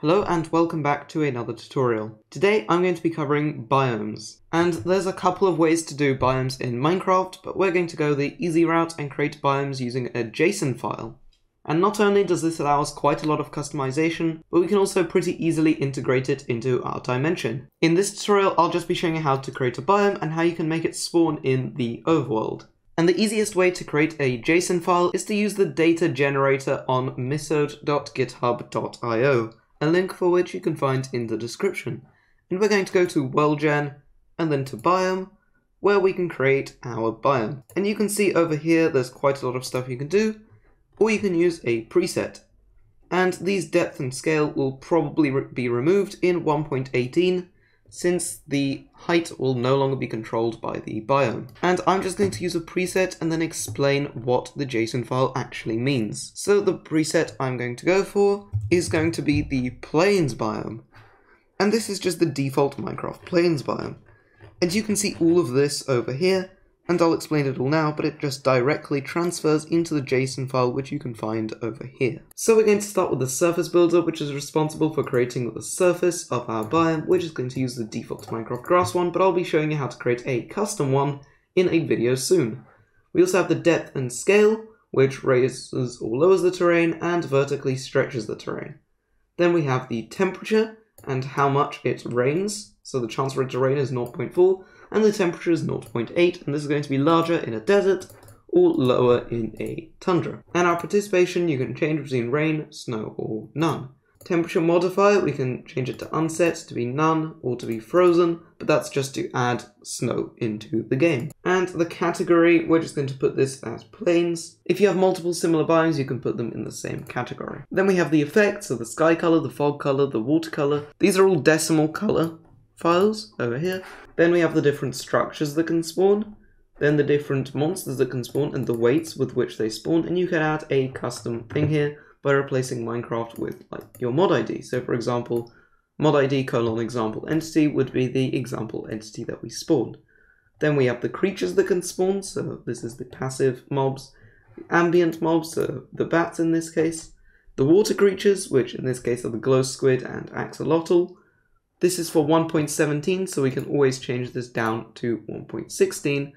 Hello and welcome back to another tutorial. Today I'm going to be covering biomes. And there's a couple of ways to do biomes in Minecraft, but we're going to go the easy route and create biomes using a JSON file. And not only does this allow us quite a lot of customization, but we can also pretty easily integrate it into our dimension. In this tutorial I'll just be showing you how to create a biome and how you can make it spawn in the overworld. And the easiest way to create a JSON file is to use the data generator on misode.github.io a link for which you can find in the description. And we're going to go to worldgen and then to biome, where we can create our biome. And you can see over here there's quite a lot of stuff you can do, or you can use a preset. And these depth and scale will probably re be removed in 1.18 since the height will no longer be controlled by the biome. And I'm just going to use a preset and then explain what the JSON file actually means. So the preset I'm going to go for is going to be the plains biome. And this is just the default Minecraft plains biome. And you can see all of this over here, and I'll explain it all now, but it just directly transfers into the JSON file which you can find over here. So we're going to start with the surface builder, which is responsible for creating the surface of our biome, which is going to use the default Minecraft grass one, but I'll be showing you how to create a custom one in a video soon. We also have the depth and scale, which raises or lowers the terrain and vertically stretches the terrain. Then we have the temperature and how much it rains, so the chance for it to rain is 0.4, and the temperature is 0.8, and this is going to be larger in a desert or lower in a tundra. And our precipitation, you can change between rain, snow, or none. Temperature modifier, we can change it to unset, to be none, or to be frozen, but that's just to add snow into the game. And the category, we're just going to put this as plains. If you have multiple similar biomes, you can put them in the same category. Then we have the effects, so the sky color, the fog color, the water color. These are all decimal color files over here. Then we have the different structures that can spawn then the different monsters that can spawn and the weights with which they spawn, and you can add a custom thing here by replacing Minecraft with like your mod ID. So for example, mod ID colon example entity would be the example entity that we spawned. Then we have the creatures that can spawn, so this is the passive mobs, the ambient mobs, so the bats in this case, the water creatures, which in this case are the glow squid and axolotl. This is for 1.17, so we can always change this down to 1.16,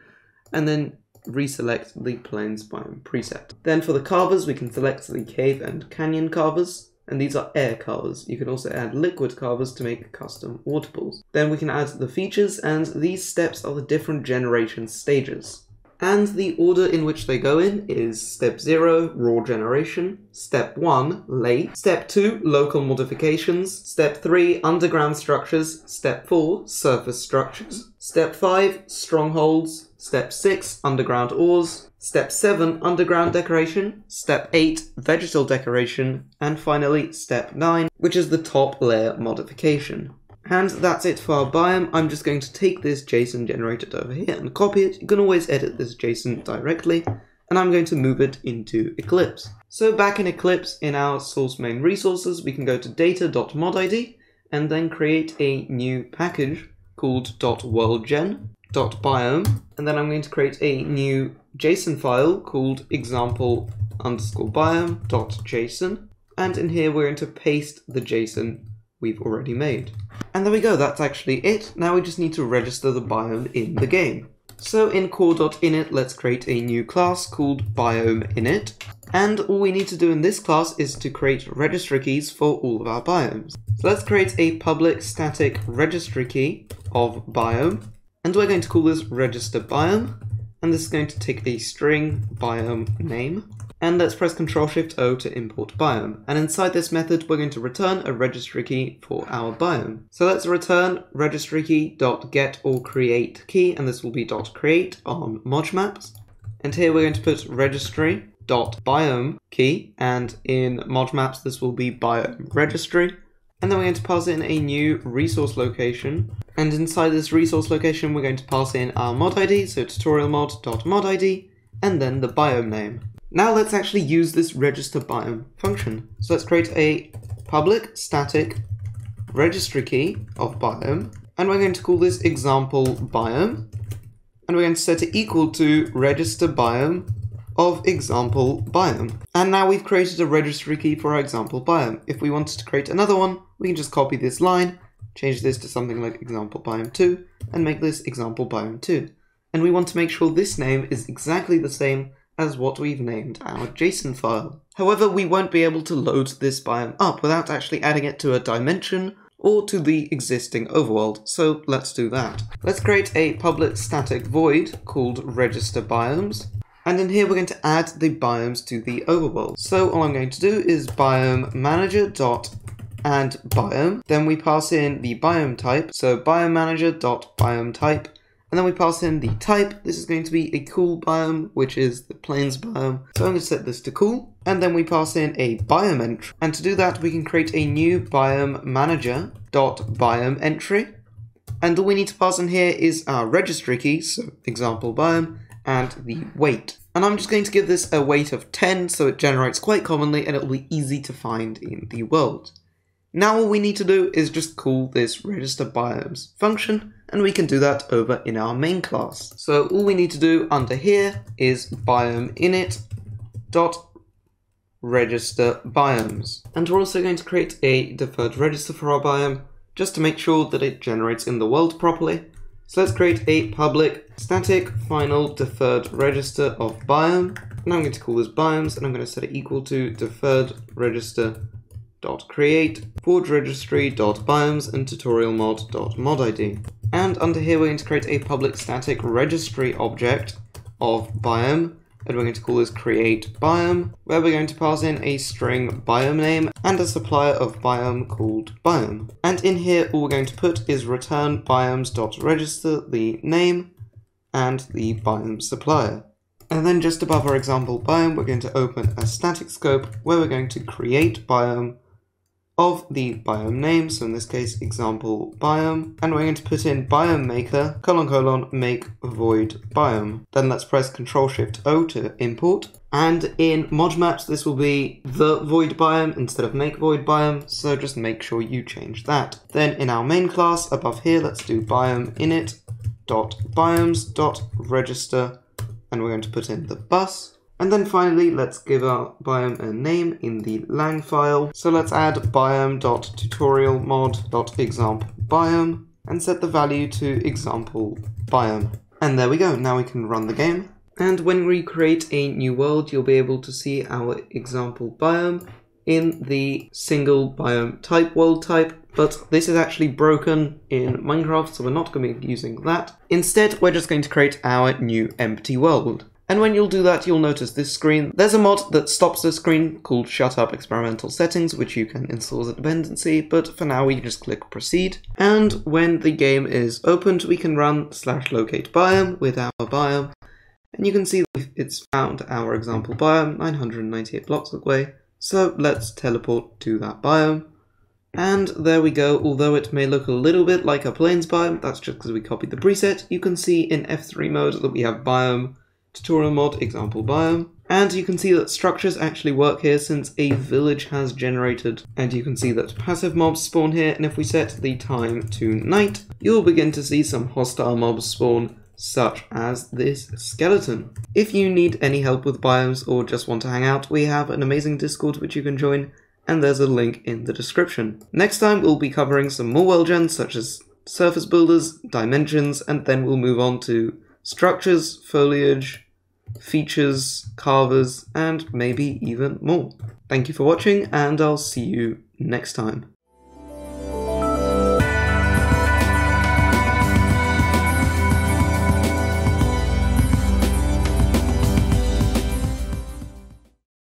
and then reselect the plains biome preset. Then for the carvers, we can select the cave and canyon carvers, and these are air carvers. You can also add liquid carvers to make custom water pools. Then we can add the features, and these steps are the different generation stages. And the order in which they go in is step 0, raw generation, step 1, lakes, step 2, local modifications, step 3, underground structures, step 4, surface structures, step 5, strongholds, Step 6, underground ores. Step 7, underground decoration. Step 8, vegetal decoration. And finally, step 9, which is the top layer modification. And that's it for our biome. I'm just going to take this JSON generated over here and copy it. You can always edit this JSON directly. And I'm going to move it into Eclipse. So back in Eclipse, in our source main resources, we can go to data.modid and then create a new package called .worldgen biome, and then I'm going to create a new JSON file called example underscore biome dot JSON, and in here we're going to paste the JSON we've already made. And there we go, that's actually it. Now we just need to register the biome in the game. So in core.init, let's create a new class called biomeInit. And all we need to do in this class is to create registry keys for all of our biomes. So let's create a public static registry key of biome and we're going to call this register biome, and this is going to take a string biome name. And let's press Ctrl Shift O to import biome. And inside this method, we're going to return a registry key for our biome. So let's return registry key dot get or create key, and this will be dot create on Mojmaps. And here we're going to put registry dot biome key, and in Mojmaps this will be biome registry. And then we're going to pass in a new resource location. And inside this resource location, we're going to pass in our mod ID, so tutorialmod.modid, and then the biome name. Now let's actually use this register biome function. So let's create a public static registry key of biome, and we're going to call this example biome, and we're going to set it equal to register biome of example biome. And now we've created a registry key for our example biome. If we wanted to create another one, we can just copy this line, change this to something like example biome 2, and make this example biome 2. And we want to make sure this name is exactly the same as what we've named our JSON file. However, we won't be able to load this biome up without actually adding it to a dimension or to the existing overworld, so let's do that. Let's create a public static void called register biomes, and in here we're going to add the biomes to the overworld. So all I'm going to do is biome manager dot add biome, then we pass in the biome type, so biome manager dot biome type, and then we pass in the type. This is going to be a cool biome, which is the plains biome. So I'm going to set this to cool. And then we pass in a biome entry. And to do that, we can create a new biome manager dot biome entry. And all we need to pass in here is our registry key, so example biome, and the weight. And I'm just going to give this a weight of 10 so it generates quite commonly and it will be easy to find in the world. Now all we need to do is just call this register biomes function and we can do that over in our main class. So all we need to do under here is biome init dot register biomes. And we're also going to create a deferred register for our biome just to make sure that it generates in the world properly. So let's create a public static final deferred register of biome. And I'm going to call this biomes and I'm going to set it equal to deferred register create forge registry dot biomes and tutorial mod mod id. And under here we're going to create a public static registry object of biome and we're going to call this create biome where we're going to pass in a string biome name and a supplier of biome called biome. And in here all we're going to put is return biomes.register the name and the biome supplier. And then just above our example biome, we're going to open a static scope where we're going to create biome of the biome name, so in this case example biome, and we're going to put in biome maker colon colon make void biome. Then let's press Ctrl Shift O to import. And in Mojmaps this will be the void biome instead of make void biome, so just make sure you change that. Then in our main class above here let's do biome init dot biomes dot register and we're going to put in the bus and then finally, let's give our biome a name in the lang file. So let's add biome.tutorialmod.example.biome and set the value to example biome. And there we go, now we can run the game. And when we create a new world, you'll be able to see our example biome in the single biome type world type, but this is actually broken in Minecraft, so we're not going to be using that. Instead, we're just going to create our new empty world. And when you'll do that, you'll notice this screen. There's a mod that stops the screen called Shut Up Experimental Settings, which you can install as a dependency, but for now we just click Proceed. And when the game is opened, we can run slash locate biome with our biome. And you can see it's found our example biome 998 blocks away. So let's teleport to that biome. And there we go, although it may look a little bit like a plains biome, that's just because we copied the preset, you can see in F3 mode that we have biome tutorial mod example biome. And you can see that structures actually work here since a village has generated. And you can see that passive mobs spawn here, and if we set the time to night, you'll begin to see some hostile mobs spawn, such as this skeleton. If you need any help with biomes or just want to hang out, we have an amazing Discord which you can join, and there's a link in the description. Next time we'll be covering some more world gens such as surface builders, dimensions, and then we'll move on to structures, foliage, features, carvers, and maybe even more. Thank you for watching, and I'll see you next time.